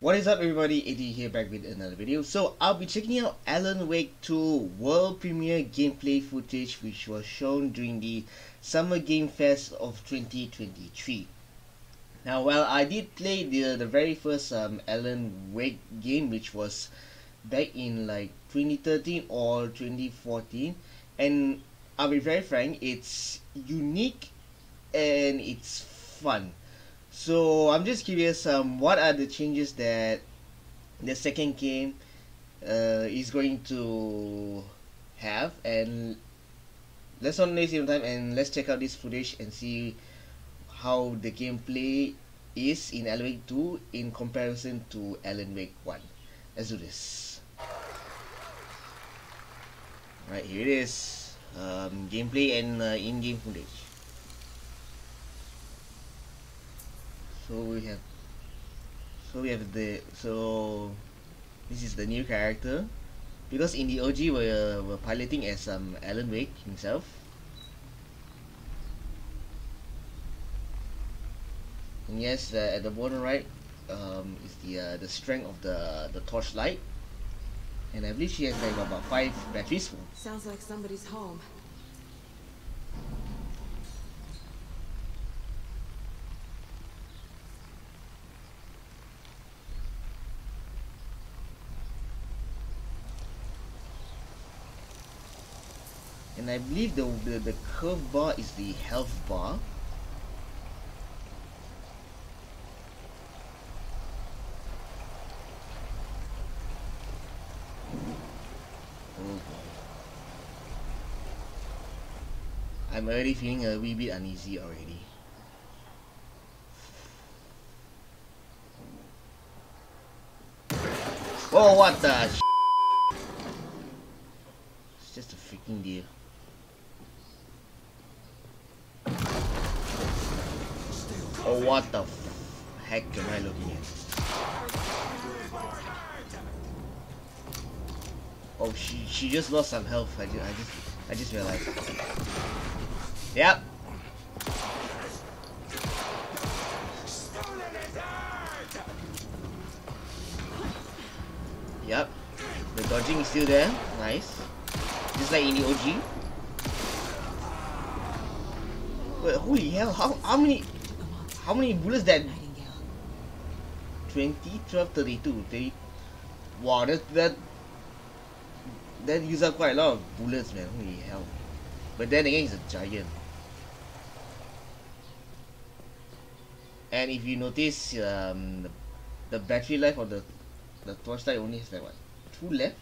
What is up everybody, AJ here back with another video. So I'll be checking out Alan Wake 2 world premiere gameplay footage which was shown during the Summer Game Fest of 2023. Now while I did play the, the very first um, Alan Wake game which was back in like 2013 or 2014 and I'll be very frank, it's unique and it's fun. So I'm just curious, um, what are the changes that the second game uh, is going to have, and let's not waste any time and let's check out this footage and see how the gameplay is in Alan Wake 2 in comparison to Alan Wake 1. Let's do this. Right here it is, um, gameplay and uh, in-game footage. So we have so we have the so this is the new character. Because in the OG we're, we're piloting as um, Alan Wake himself. And yes uh, at the bottom right um, is the uh, the strength of the the torchlight. And I believe she has like about five batteries. Sounds like somebody's home and I believe the, the, the curve bar is the health bar. I'm already feeling a wee bit uneasy already. Oh what the It's just a freaking deer Oh, what the heck am I looking at? Oh, she she just lost some health. I just I just I just realized. Yep. Yep. The dodging is still there. Nice. Just like in the OG. Wait, holy hell! How how many how many bullets that 20 12 32 30 wow that that that uses up quite a lot of bullets man. Holy hell. But then again he's a giant. And if you notice um the, the battery life of the the torchlight only has like what two left?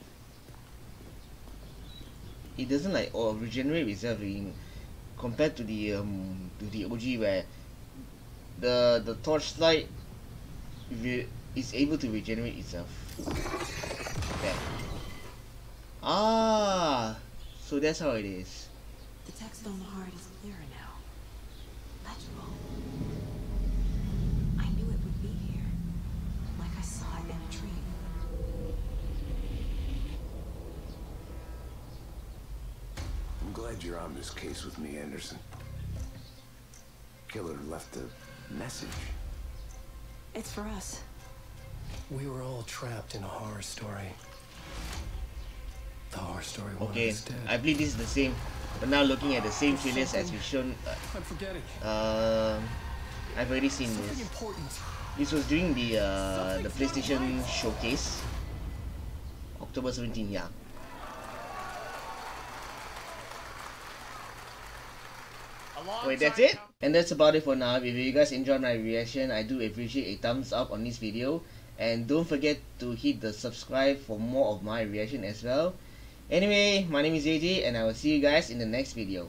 It doesn't like or regenerate itself in compared to the um to the OG where the the torchlight is able to regenerate itself. Okay. Ah, so that's how it is. The text on the heart is clearer now. Legible. I knew it would be here, like I saw it in a dream. I'm glad you're on this case with me, Anderson. Killer left a message? It's for us. We were all trapped in a horror story. The horror story Okay, I believe this is the same. But now looking at the same trailers as we've shown. Uh, I'm forgetting. Uh, I've already seen this. This was during the uh, the PlayStation showcase. October 17, yeah. Wait, that's it? And that's about it for now. If you guys enjoyed my reaction, I do appreciate a thumbs up on this video. And don't forget to hit the subscribe for more of my reaction as well. Anyway, my name is AJ and I will see you guys in the next video.